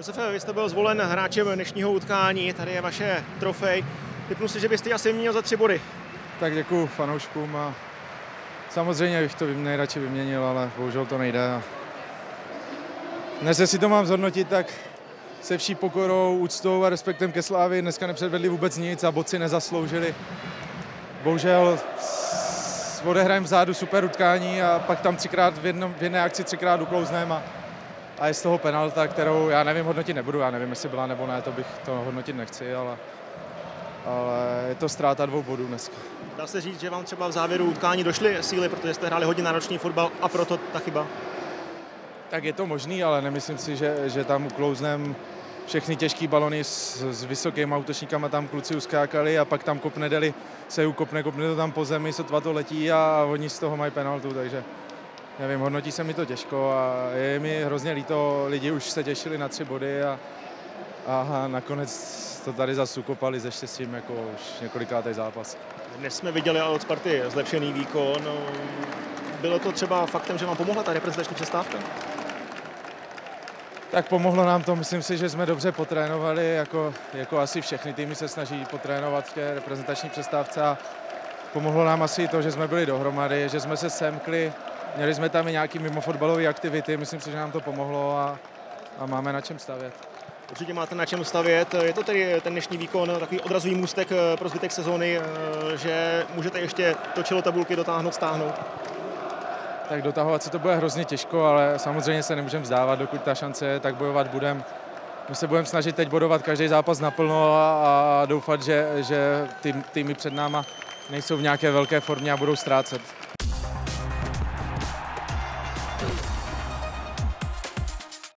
Josefe, vy jste byl zvolen hráčem dnešního utkání, tady je vaše trofej. Typnu si, že byste asi měl za tři body. Tak děkuji fanouškům a samozřejmě bych to nejradši vyměnil, ale bohužel to nejde. Dnes, jestli to mám zhodnotit, tak se vší pokorou, úctou a respektem ke Slávy dneska nepředvedli vůbec nic a boci nezasloužili. Bohužel odehrajeme vzadu super utkání a pak tam třikrát v, jednom, v jedné akci třikrát uklouzneme a, a je z toho penalta, kterou já nevím, hodnotit nebudu, já nevím, jestli byla nebo ne, to bych to hodnotit nechci, ale, ale je to ztráta dvou bodů dneska. Dá se říct, že vám třeba v závěru utkání došly síly, protože jste hráli hodně náročný fotbal a proto ta chyba? Tak je to možný, ale nemyslím si, že, že tam uklouznem všechny těžké balony s, s vysokými útočníkama tam kluci uskákali a pak tam kopne deli, se ukopne, kopne to tam po zemi, sotva to letí a oni z toho mají penaltu, takže nevím, hodnotí se mi to těžko a je mi hrozně líto, lidi už se těšili na tři body a, a nakonec to tady zase ukopali ze štěstím jako už několikátý zápas. Dnes jsme viděli od Sparty zlepšený výkon. Bylo to třeba faktem, že vám pomohla ta reprezentační přestávka? Tak pomohlo nám to, myslím si, že jsme dobře potrénovali, jako, jako asi všechny týmy se snaží potrénovat v té reprezentační přestávce a pomohlo nám asi to, že jsme byli dohromady, že jsme se semkli, měli jsme tam i nějaké mimofotbalové aktivity, myslím si, že nám to pomohlo a, a máme na čem stavět. Určitě máte na čem stavět. Je to tedy ten dnešní výkon takový odrazový můstek pro zbytek sezóny, že můžete ještě to čelo tabulky dotáhnout, stáhnout? tak dotahovat se to bude hrozně těžko, ale samozřejmě se nemůžeme vzdávat, dokud ta šance je, tak bojovat budeme. My se budeme snažit teď bodovat každý zápas naplno a, a doufat, že, že týmy před náma nejsou v nějaké velké formě a budou ztrácet.